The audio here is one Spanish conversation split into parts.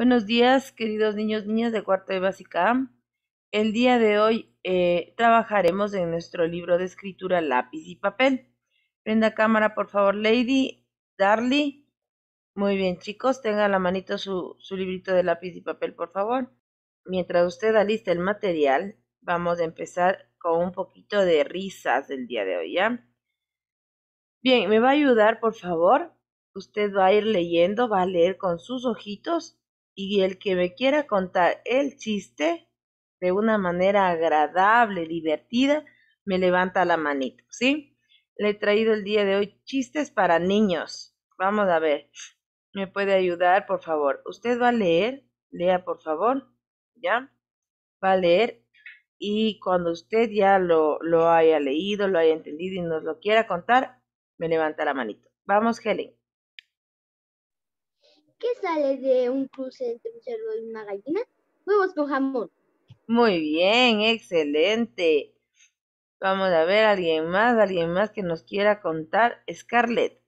Buenos días, queridos niños, niñas de cuarto de básica A. El día de hoy eh, trabajaremos en nuestro libro de escritura lápiz y papel. Prenda cámara, por favor, Lady, Darly. Muy bien, chicos, tenga la manito su, su librito de lápiz y papel, por favor. Mientras usted alista el material, vamos a empezar con un poquito de risas del día de hoy, ¿ya? Bien, ¿me va a ayudar, por favor? Usted va a ir leyendo, va a leer con sus ojitos y el que me quiera contar el chiste de una manera agradable, divertida, me levanta la manito, ¿sí? Le he traído el día de hoy chistes para niños. Vamos a ver. ¿Me puede ayudar, por favor? Usted va a leer, lea, por favor, ¿ya? Va a leer y cuando usted ya lo, lo haya leído, lo haya entendido y nos lo quiera contar, me levanta la manito. Vamos, Helen. ¿Qué sale de un cruce entre un cerdo y una gallina? Huevos con jamón. Muy bien, excelente. Vamos a ver, alguien más, alguien más que nos quiera contar. Scarlett.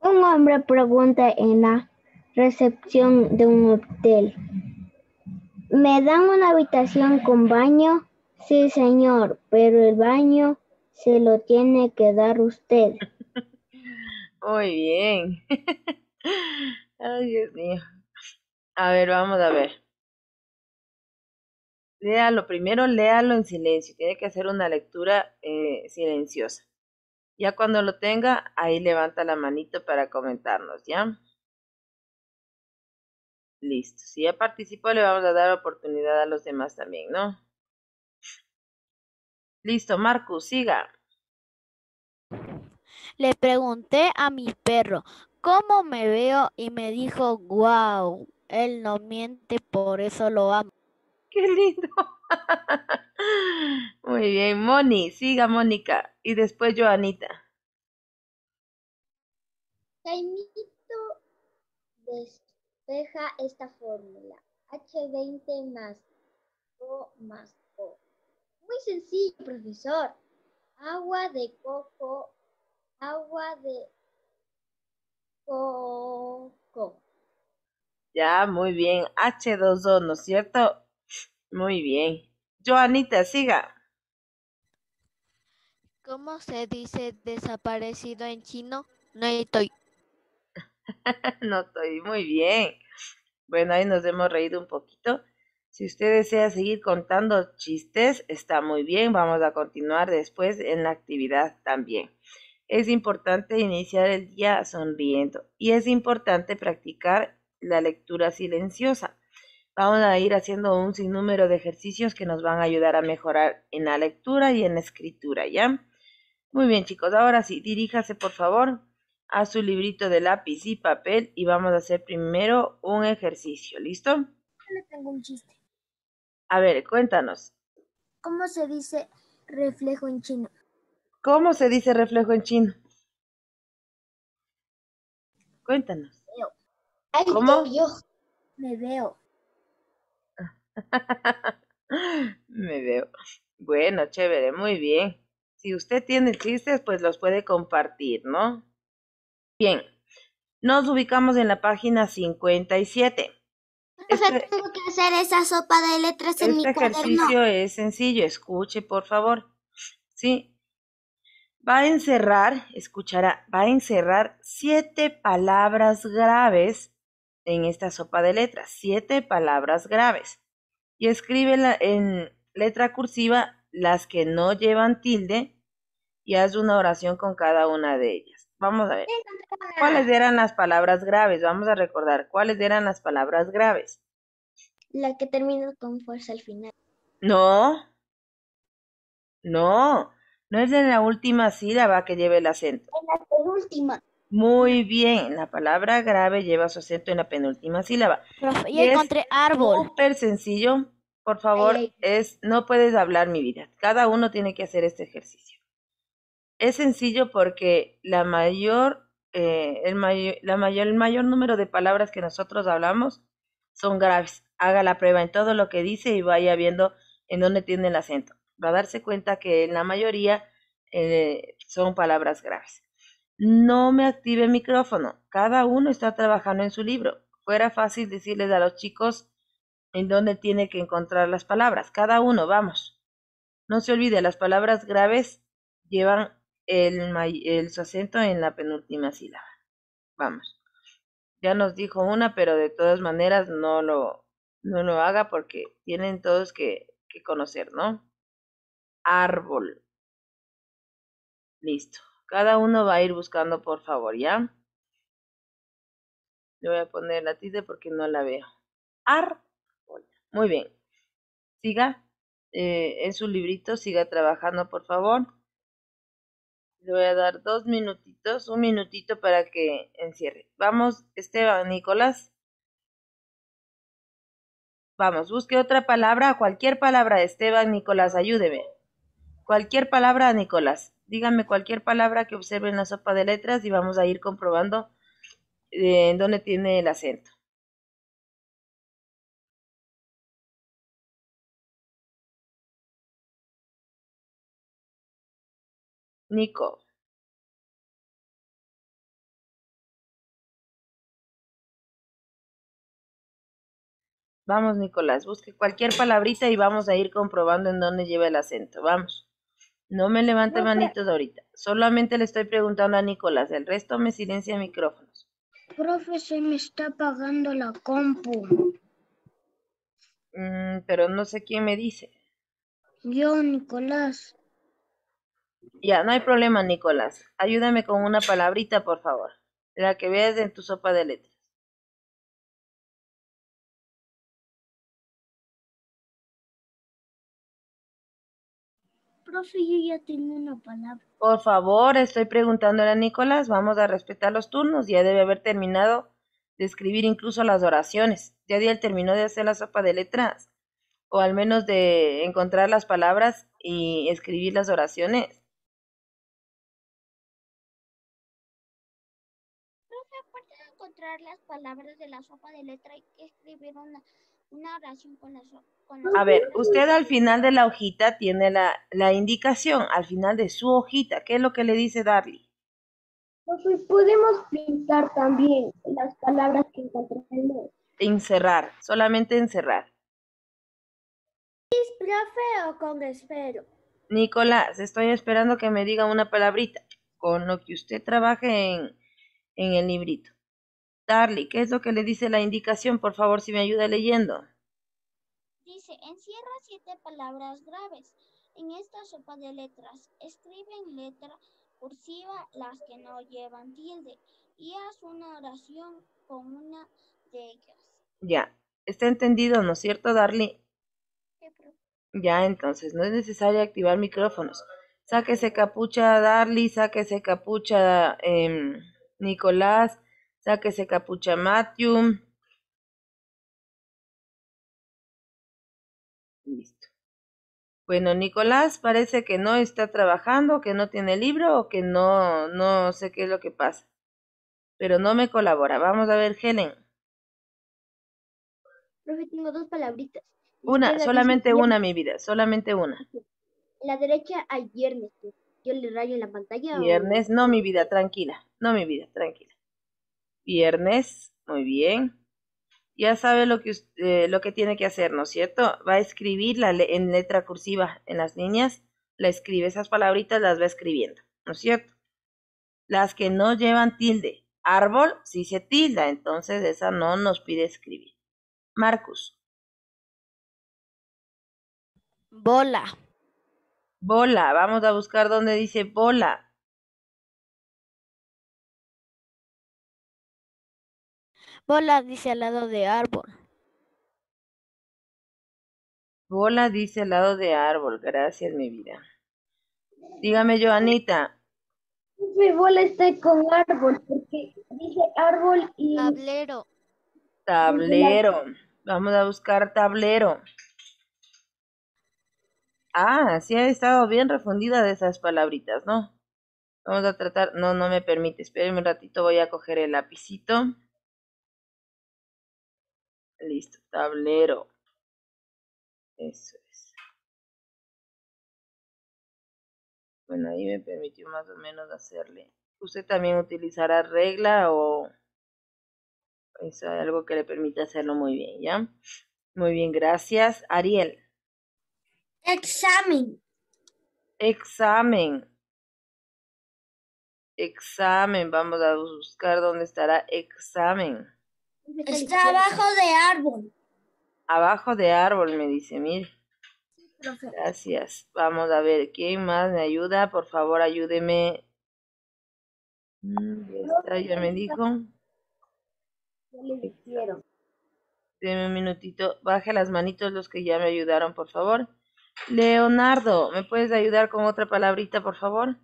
Un hombre pregunta en la recepción de un hotel. ¿Me dan una habitación con baño? Sí, señor, pero el baño se lo tiene que dar usted. Muy bien. Ay, Dios mío. A ver, vamos a ver. Léalo, primero léalo en silencio. Tiene que hacer una lectura eh, silenciosa. Ya cuando lo tenga, ahí levanta la manito para comentarnos, ¿ya? Listo. Si ya participó, le vamos a dar oportunidad a los demás también, ¿no? Listo, Marcus, siga. Le pregunté a mi perro cómo me veo y me dijo, wow, él no miente, por eso lo amo. ¡Qué lindo! Muy bien, Moni, siga Mónica y después Joanita. Jaimito despeja esta fórmula. H20 más O más O. Muy sencillo, profesor. Agua de coco agua de coco. Ya, muy bien. H2O, ¿no es cierto? Muy bien. Joanita, siga. ¿Cómo se dice desaparecido en chino? No estoy. no estoy. Muy bien. Bueno, ahí nos hemos reído un poquito. Si usted desea seguir contando chistes, está muy bien. Vamos a continuar después en la actividad también. Es importante iniciar el día sonriendo y es importante practicar la lectura silenciosa. Vamos a ir haciendo un sinnúmero de ejercicios que nos van a ayudar a mejorar en la lectura y en la escritura, ¿ya? Muy bien, chicos. Ahora sí, diríjase por favor a su librito de lápiz y papel y vamos a hacer primero un ejercicio. ¿Listo? Yo tengo un chiste. A ver, cuéntanos. ¿Cómo se dice reflejo en chino? ¿Cómo se dice reflejo en chino? Cuéntanos. ¿Cómo? Yo me veo. me veo. Bueno, chévere, muy bien. Si usted tiene chistes, pues los puede compartir, ¿no? Bien, nos ubicamos en la página 57. Este, tengo que hacer esa sopa de letras en este mi ejercicio es sencillo, escuche por favor. Sí, va a encerrar, escuchará, va a encerrar siete palabras graves en esta sopa de letras, siete palabras graves. Y escribe en letra cursiva las que no llevan tilde y haz una oración con cada una de ellas. Vamos a ver. ¿Cuáles eran las palabras graves? Vamos a recordar. ¿Cuáles eran las palabras graves? La que termina con fuerza al final. No. No. No es en la última sílaba que lleva el acento. En la penúltima. Muy bien, la palabra grave lleva su acento en la penúltima sílaba. Profe, ya encontré árbol. Súper sencillo. Por favor, es no puedes hablar mi vida. Cada uno tiene que hacer este ejercicio. Es sencillo porque la mayor, eh, el mayor, la mayor, el mayor número de palabras que nosotros hablamos son graves. Haga la prueba en todo lo que dice y vaya viendo en dónde tiene el acento va a darse cuenta que en la mayoría eh, son palabras graves. No me active el micrófono. Cada uno está trabajando en su libro. Fuera fácil decirles a los chicos en dónde tiene que encontrar las palabras. Cada uno, vamos. No se olvide, las palabras graves llevan el, el su acento en la penúltima sílaba. Vamos. Ya nos dijo una, pero de todas maneras no lo, no lo haga porque tienen todos que, que conocer, ¿no? Árbol. Listo. Cada uno va a ir buscando, por favor, ¿ya? Le voy a poner la tilde porque no la veo. Árbol. Muy bien. Siga eh, en su librito, siga trabajando, por favor. Le voy a dar dos minutitos, un minutito para que encierre. Vamos, Esteban, Nicolás. Vamos, busque otra palabra, cualquier palabra, Esteban, Nicolás, ayúdeme. Cualquier palabra, Nicolás. Dígame cualquier palabra que observe en la sopa de letras y vamos a ir comprobando eh, en dónde tiene el acento. Nico. Vamos, Nicolás, busque cualquier palabrita y vamos a ir comprobando en dónde lleva el acento. Vamos. No me levante Profe. manitos ahorita. Solamente le estoy preguntando a Nicolás. El resto me silencia micrófonos. Profe, se me está apagando la compu. Mm, pero no sé quién me dice. Yo, Nicolás. Ya, no hay problema, Nicolás. Ayúdame con una palabrita, por favor. La que veas en tu sopa de letras. Profe, yo ya tengo una palabra. Por favor, estoy preguntándole a Nicolás. Vamos a respetar los turnos. Ya debe haber terminado de escribir incluso las oraciones. Ya él terminó de hacer la sopa de letras. O al menos de encontrar las palabras y escribir las oraciones. Profe, aparte de encontrar las palabras de la sopa de letra, hay que escribir una, una oración con A ver, usted al final de la hojita tiene la, la indicación, al final de su hojita. ¿Qué es lo que le dice Darly? Profe, podemos pintar también las palabras que encontremos. Encerrar, solamente encerrar. profe o con espero? Nicolás, estoy esperando que me diga una palabrita con lo que usted trabaje en, en el librito. Darly, ¿qué es lo que le dice la indicación? Por favor, si me ayuda leyendo. Dice, encierra siete palabras graves. En esta sopa de letras, escribe en letra cursiva las que no llevan tilde y haz una oración con una de ellas. Ya, está entendido, ¿no es cierto, Darly? Ya, entonces, no es necesario activar micrófonos. Sáquese capucha, Darly, sáquese capucha, em, Nicolás, sáquese capucha, Matthew. Listo. Bueno, Nicolás parece que no está trabajando, que no tiene libro o que no, no sé qué es lo que pasa. Pero no me colabora. Vamos a ver, Helen. Profe, tengo dos palabritas. Una, solamente una, mi vida, solamente una. la derecha hay viernes. Yo le rayo en la pantalla. o- Viernes, no, mi vida, tranquila. No, mi vida, tranquila. Viernes, muy bien. Ya sabe lo que, eh, lo que tiene que hacer, ¿no es cierto? Va a escribir la le- en letra cursiva en las líneas, la escribe, esas palabritas las va escribiendo, ¿no es cierto? Las que no llevan tilde. Árbol, sí se tilda, entonces esa no nos pide escribir. Marcus, Bola. bola, vamos a buscar donde dice bola. Bola dice al lado de árbol. Bola dice al lado de árbol, gracias mi vida. Dígame, Joanita, Profe, bola está con árbol, porque dice árbol y Tablero. tablero. Vamos a buscar tablero. Ah, sí ha estado bien refundida de esas palabritas, ¿no? Vamos a tratar, no, no me permite, espérenme un ratito, voy a coger el lapicito. Listo, tablero. Eso es. Bueno, ahí me permitió más o menos hacerle Usted también utilizará regla o es algo que le permite hacerlo muy bien, ¿ya? Muy bien, gracias. Ariel. Examen. Examen. Examen. Vamos a buscar dónde estará examen. Está abajo de árbol. Abajo de árbol, me dice, mire. Gracias. Vamos a ver, ¿quién más me ayuda? Por favor, ayúdeme. Mm, Ya está, ya me dijo. Deme un minutito. Baje las manitos los que ya me ayudaron, por favor. Leonardo, ¿me puedes ayudar con otra palabrita, por favor?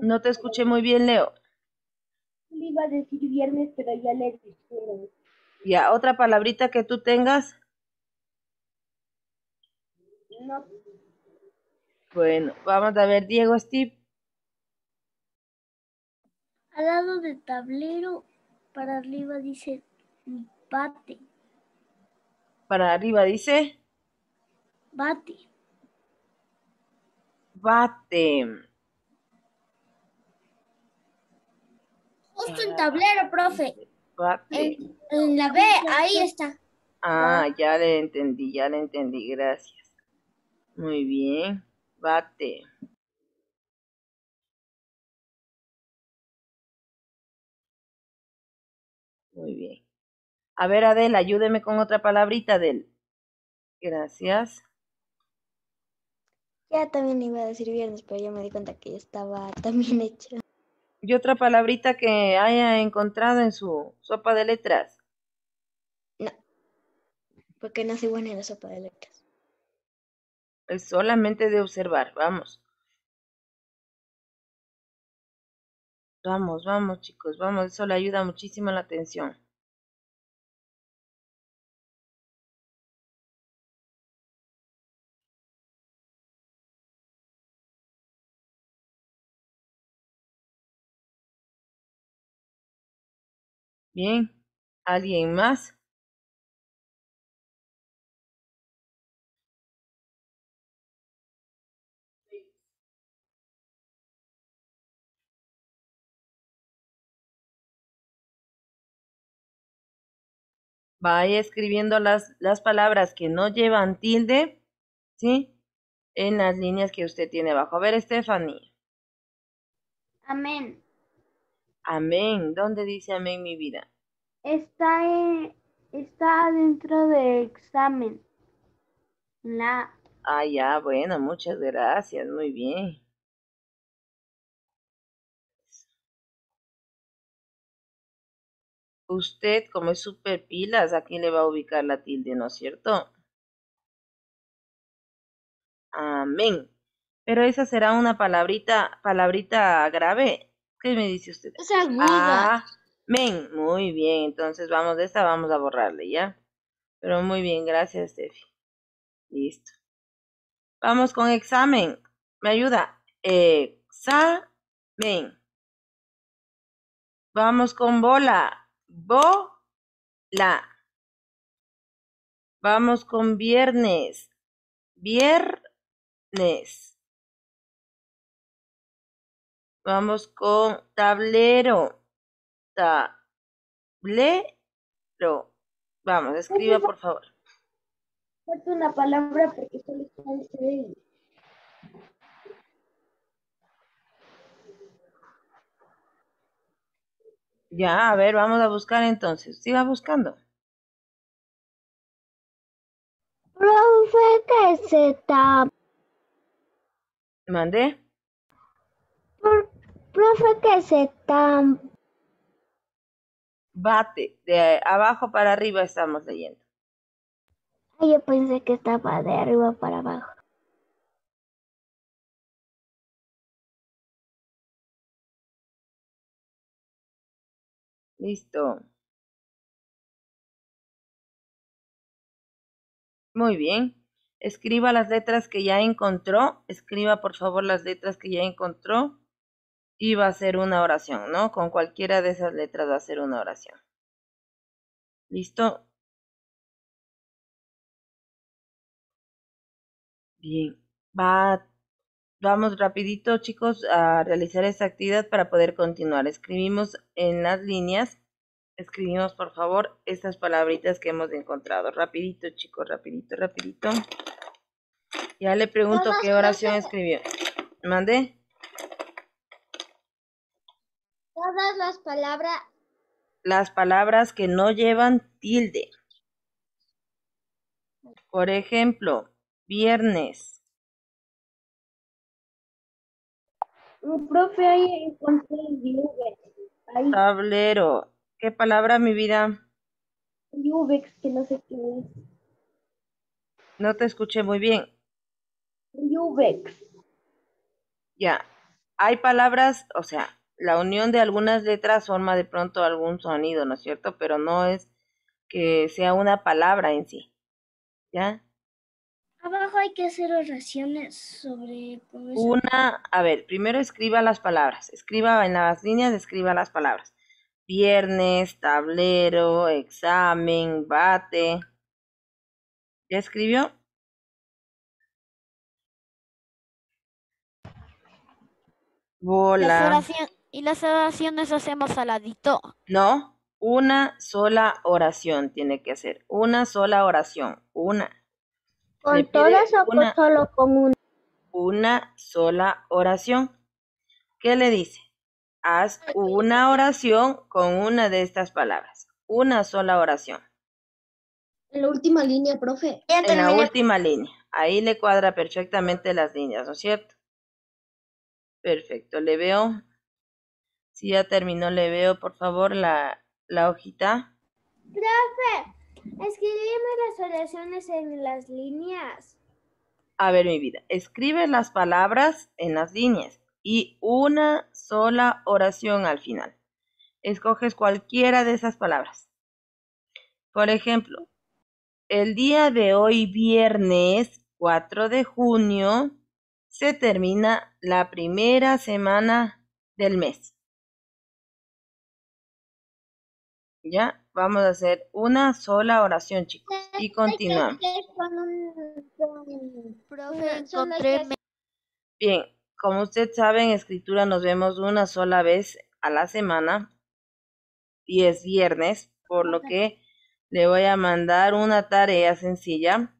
No te escuché muy bien, Leo. Le iba a decir viernes, pero ya le dijeron. Ya, otra palabrita que tú tengas. No, Bueno, vamos a ver, Diego, Steve. Al lado del tablero, para arriba dice bate. Para arriba dice Bate. Bate. Justo el tablero, profe. Bate. En, en la B, ahí está. Ah, ya le entendí, ya le entendí, gracias. Muy bien, bate. Muy bien. A ver, Adel, ayúdeme con otra palabrita, Adel. Gracias. Ya también iba a decir viernes, pero ya me di cuenta que ya estaba también hecho. Y otra palabrita que haya encontrado en su sopa de letras. No, porque no soy buena en la sopa de letras. Es solamente de observar, vamos. Vamos, vamos, chicos, vamos, eso le ayuda muchísimo a la atención. Bien, ¿alguien más? Vaya escribiendo las, las palabras que no llevan tilde, ¿sí? En las líneas que usted tiene abajo. A ver, Stephanie. Amén. Amén. ¿Dónde dice amén mi vida? Está, en- está dentro de examen. La Ah, ya, bueno, muchas gracias. Muy bien. Usted, como es super pilas, aquí le va a ubicar la tilde, ¿no es cierto? Amén. Pero esa será una palabrita, palabrita grave. ¿Qué me dice usted? Es aguda. Amén. Muy bien. Entonces vamos de esta, vamos a borrarle, ¿ya? Pero muy bien, gracias, Steffi. Listo. Vamos con examen. ¿Me ayuda? Examen. Vamos con bola. Bola. Vamos con viernes. Viernes. Vamos con tablero. Tablero. Vamos, escriba por favor. falta una palabra porque solo está C. Ya, a ver, vamos a buscar entonces. Siga buscando. Profe, ¿qué es Z? Mandé. Profe, ¿qué es Z? Bate. De abajo para arriba estamos leyendo. Ay, yo pensé que estaba de arriba para abajo. Listo. Muy bien. Escriba las letras que ya encontró. Escriba por favor las letras que ya encontró y va a hacer una oración, ¿no? Con cualquiera de esas letras va a hacer una oración. ¿Listo? Bien, va, vamos rapidito chicos a realizar esta actividad para poder continuar. Escribimos en las líneas, escribimos por favor estas palabritas que hemos encontrado. Rapidito chicos, rapidito, rapidito. Ya le pregunto qué oración escribió. ¿Mande? Todas las palabras Las palabras que no llevan tilde. Por ejemplo, viernes, Un profe ahí encontré. Ahí, tablero. ¿Qué palabra, mi vida? Ubex, que no sé qué es. No te escuché muy bien. Ubex. Ya. Hay palabras, o sea, la unión de algunas letras forma de pronto algún sonido, ¿no es cierto? Pero no es que sea una palabra en sí. ¿Ya? Abajo hay que hacer oraciones sobre. Una, a ver, primero escriba las palabras. Escriba en las líneas, escriba las palabras. Viernes, tablero, examen, bate. ¿Ya escribió? Las Bola. Y las oraciones hacemos al ladito. No, una sola oración tiene que hacer. Una sola oración. Una. ¿Con todas o con una- solo con una? Una sola oración. ¿Qué le dice? Haz una oración con una de estas palabras. Una sola oración. En la última línea, profe. En la última línea. Ahí le cuadra perfectamente las líneas, ¿no es cierto? Perfecto, le veo. Si ya terminó, le veo, por favor, la, la hojita. Escribimos las oraciones en las líneas. A ver, mi vida, escribe las palabras en las líneas y una sola oración al final. Escoges cualquiera de esas palabras. Por ejemplo, el día de hoy, viernes 4 de junio, se termina la primera semana del mes. Ya, vamos a hacer una sola oración, chicos, y continuamos. Bien, como usted sabe, en escritura nos vemos una sola vez a la semana y es viernes, por lo que le voy a mandar una tarea sencilla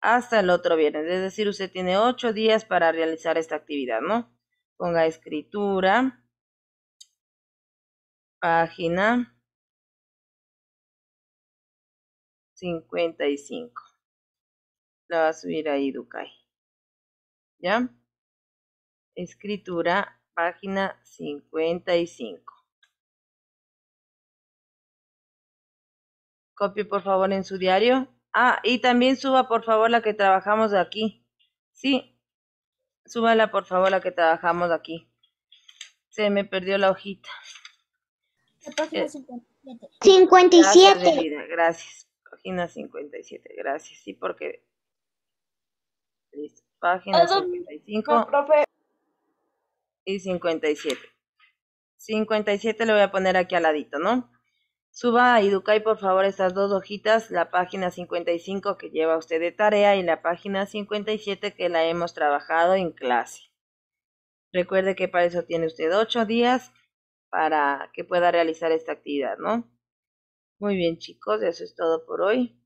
hasta el otro viernes. Es decir, usted tiene ocho días para realizar esta actividad, ¿no? Ponga escritura, página 55. La va a subir ahí, Dukai. ¿Ya? Escritura, página 55. Copie por favor en su diario. Ah, y también suba por favor la que trabajamos de aquí. Sí, súbala por favor la que trabajamos aquí. Se me perdió la hojita. Página Eh, 57. 57. Gracias, gracias. Página 57, gracias. Sí, porque... Listo. Página 55 y 57. 57 le voy a poner aquí al ladito, ¿no? Suba a Educay, por favor, estas dos hojitas, la página 55 que lleva usted de tarea y la página 57 que la hemos trabajado en clase. Recuerde que para eso tiene usted ocho días para que pueda realizar esta actividad, ¿no? Muy bien, chicos, eso es todo por hoy.